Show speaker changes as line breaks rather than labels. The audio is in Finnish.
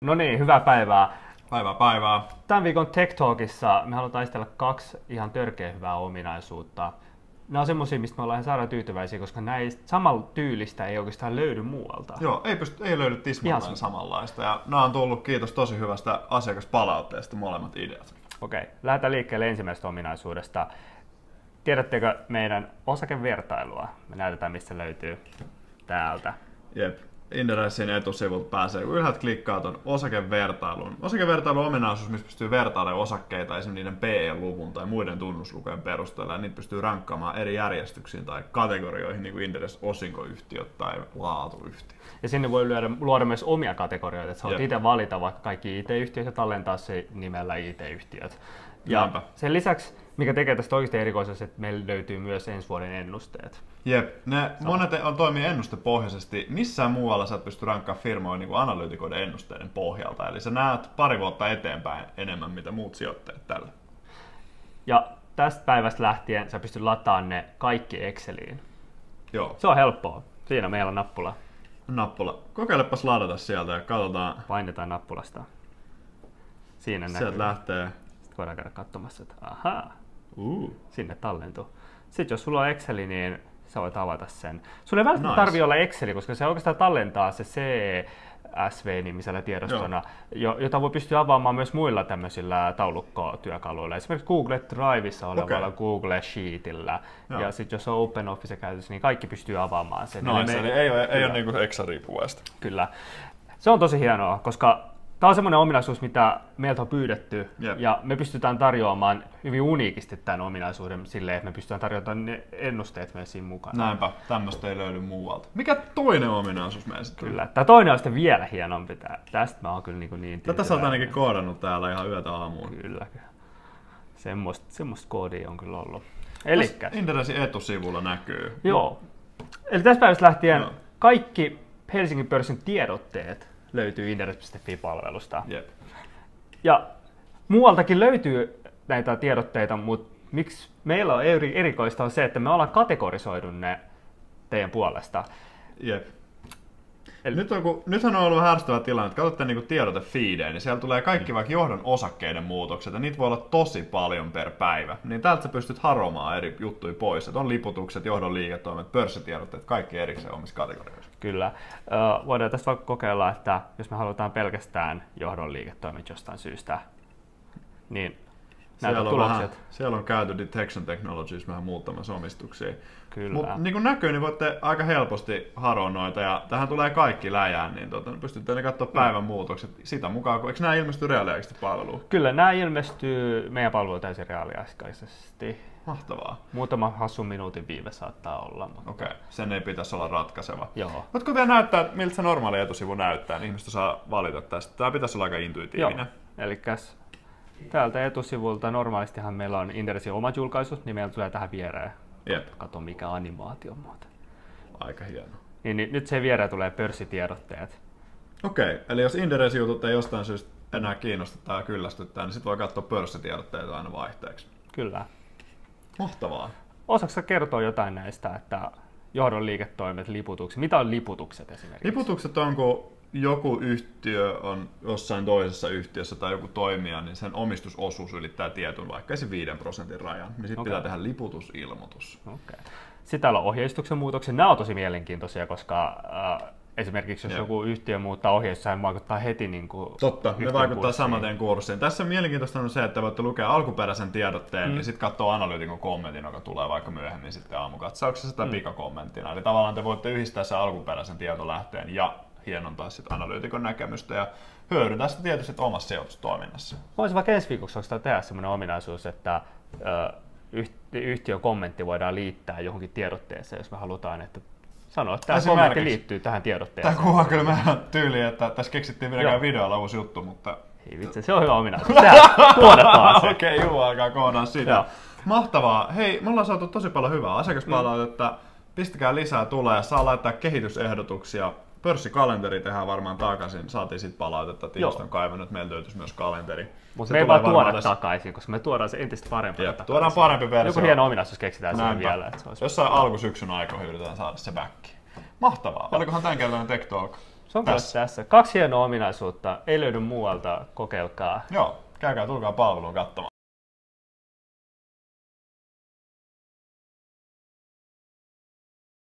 No niin, hyvää päivää.
Päivää päivää.
Tämän viikon Tech Talkissa me halutaan taistella kaksi ihan törkeä hyvää ominaisuutta. Nämä on semmoisia, mistä me ollaan ihan sairaan tyytyväisiä, koska näistä samalla tyylistä ei oikeastaan löydy muualta.
Joo, ei, pysty, ei löydy tismalleen samanlaista. Ja nämä on tullut, kiitos tosi hyvästä asiakaspalautteesta, molemmat ideat.
Okei, okay. lähdetään liikkeelle ensimmäisestä ominaisuudesta. Tiedättekö meidän osakevertailua? Me näytetään, mistä löytyy täältä.
Jep. Inderessin etusivulta pääsee, kun ylhäältä klikkaa tuon osakevertailun. Osakevertailun ominaisuus, missä pystyy vertailemaan osakkeita esimerkiksi niiden PE-luvun tai muiden tunnuslukujen perusteella, ja niitä pystyy rankkaamaan eri järjestyksiin tai kategorioihin, niin kuin Inderes osinkoyhtiöt tai laatuyhtiöt.
Ja sinne voi luoda, luoda myös omia kategorioita, että sä voit itse valita vaikka kaikki IT-yhtiöt ja tallentaa se nimellä IT-yhtiöt. Ja Näinpä. sen lisäksi, mikä tekee tästä oikeasti erikoisesta, että meillä löytyy myös ensi vuoden ennusteet.
Jep, ne Sama. monet on toimii ennustepohjaisesti. Missään muualla sä et pysty rankkaa firmoja niin analyytikoiden ennusteiden pohjalta. Eli sä näet pari vuotta eteenpäin enemmän, mitä muut sijoittajat tällä.
Ja tästä päivästä lähtien sä pystyt lataamaan ne kaikki Exceliin.
Joo.
Se on helppoa. Siinä meillä on nappula.
Nappula. Kokeilepas ladata sieltä ja katsotaan.
Painetaan nappulasta. Siinä
näkyy. Sieltä lähtee
voidaan käydä katsomassa, että ahaa, uh. sinne tallentuu. Sitten jos sulla on Exceli, niin sä voit avata sen. Sulla ei välttämättä nice. tarvitse olla Exceli, koska se oikeastaan tallentaa se CSV-nimisellä tiedostona, Joo. jota voi pystyä avaamaan myös muilla tämmöisillä taulukkotyökaluilla. Esimerkiksi Google Driveissa olevalla okay. Google Sheetillä. Joo. Ja sitten jos on OpenOffice käytössä, niin kaikki pystyy avaamaan sen.
No, eli, me... ei, ole, ei ole niin kuin Excel-riippuvaista.
Kyllä. Se on tosi hienoa, koska Tämä on semmoinen ominaisuus, mitä meiltä on pyydetty, yep. ja me pystytään tarjoamaan hyvin uniikisti tämän ominaisuuden silleen, että me pystytään tarjoamaan ne ennusteet myös siinä mukana.
Näinpä, tämmöistä ei löydy muualta. Mikä toinen ominaisuus meistä
Kyllä, tämä toinen on sitten vielä hienompi. Tästä mä oon kyllä niin, niin
Tätä sä oot ainakin koodannut täällä ihan yötä aamuun.
Kyllä. Semmoista, semmoista koodia on kyllä ollut.
Elikkä. Interessin etusivulla näkyy.
Joo. Eli tästä päivästä lähtien Joo. kaikki Helsingin pörssin tiedotteet löytyy inderes.fi-palvelusta.
Yep.
Ja muualtakin löytyy näitä tiedotteita, mutta miksi meillä on eri, erikoista on se, että me ollaan kategorisoidu ne teidän puolesta.
Jep. Eli... Nyt on, kun, nythän on ollut härstävä tilanne, että katsotte niin tiedote feedeen, niin siellä tulee kaikki vaikka johdon osakkeiden muutokset, ja niitä voi olla tosi paljon per päivä. Niin täältä sä pystyt haromaan eri juttuja pois. Että on liputukset, johdon liiketoimet, pörssitiedotteet, kaikki erikseen omissa kategorioissa.
Kyllä. voidaan tästä vaikka kokeilla, että jos me halutaan pelkästään johdon liiketoimet jostain syystä, niin
siellä on, vähän, siellä on käyty Detection Technologies vähän muuttamassa omistuksia. Mutta niin kuin näkyy, niin voitte aika helposti haroa noita, ja tähän tulee kaikki läjään, niin tuota, pystytte ne katsoa päivän mm. muutokset sitä mukaan, kun eikö nämä ilmesty reaaliaikaisesti palveluun?
Kyllä, nämä ilmestyy meidän palvelu täysin reaaliaikaisesti.
Mahtavaa.
Muutama hassun minuutin viive saattaa olla.
Mutta... Okei, okay. sen ei pitäisi olla ratkaiseva.
Joo.
Voitko vielä näyttää, miltä se normaali etusivu näyttää, niin ihmiset saa valita tästä. Tämä pitäisi olla aika intuitiivinen. Joo.
Eli täältä etusivulta normaalistihan meillä on Indersin omat julkaisut, niin meillä tulee tähän viereen.
Jep.
Kato mikä animaatio muuten.
Aika hieno.
Niin, niin nyt se viereen tulee pörssitiedotteet.
Okei, okay, eli jos Inderesin jutut ei jostain syystä enää kiinnosta tai kyllästyttää, niin sitten voi katsoa pörssitiedotteita aina vaihteeksi.
Kyllä.
Mahtavaa.
Osaatko kertoa jotain näistä, että johdon liiketoimet, liputukset, mitä on liputukset esimerkiksi?
Liputukset on, kun joku yhtiö on jossain toisessa yhtiössä tai joku toimija, niin sen omistusosuus ylittää tietyn vaikka se 5 prosentin rajan, niin sitten okay. pitää tehdä liputusilmoitus.
Okay. Sitten täällä on ohjeistuksen muutoksia. Nämä on tosi mielenkiintoisia, koska äh, esimerkiksi jos Joo. joku yhtiö muuttaa ohjeistuksen, se vaikuttaa heti niin kuin
Totta, ne vaikuttaa samaten kurssiin. Tässä mielenkiintoista on se, että voitte lukea alkuperäisen tiedotteen mm. ja sitten katsoa analyytikon kommentin, joka tulee vaikka myöhemmin sitten aamukatsauksessa tai mm. pikakommenttina. Eli tavallaan te voitte yhdistää sen alkuperäisen tietolähteen ja hienontaa sit analyytikon näkemystä ja hyödyntää sitä tietysti omassa sijoitustoiminnassa.
Voisi vaikka ensi viikoksi tehdä sellainen ominaisuus, että yhtiön kommentti voidaan liittää johonkin tiedotteeseen, jos me halutaan, että sanoa, että tämä kommentti liittyy tähän tiedotteeseen.
Tämä kuvaa kyllä meidän tyyli, että tässä keksittiin vieläkään videolla uusi juttu, mutta...
Ei vitsi, se on hyvä ominaisuus. Tää koodataan
se. Okei, okay, juu, alkaa koodaa sitä. Joo. Mahtavaa. Hei, me ollaan saatu tosi paljon hyvää asiakaspalautetta. Mm. Pistäkää lisää tulee ja saa laittaa kehitysehdotuksia pörssikalenteri tehdään varmaan takaisin. Saatiin sitten palautetta, että on kaivannut, että meillä löytyisi myös kalenteri.
Mutta me ei vaan tuoda tässä... takaisin, koska me tuodaan se entistä parempi. takaisin.
Tuodaan parempi versio.
Joku hieno ominaisuus keksitään sinne vielä. Että
se olisi Jossain alkusyksyn aikoihin yritetään saada se back. Mahtavaa. Olikohan tämän kertainen Tech Talk?
Se on tässä. tässä. Kaksi hienoa ominaisuutta, ei löydy muualta, kokeilkaa.
Joo, käykää tulkaa palveluun katsomaan.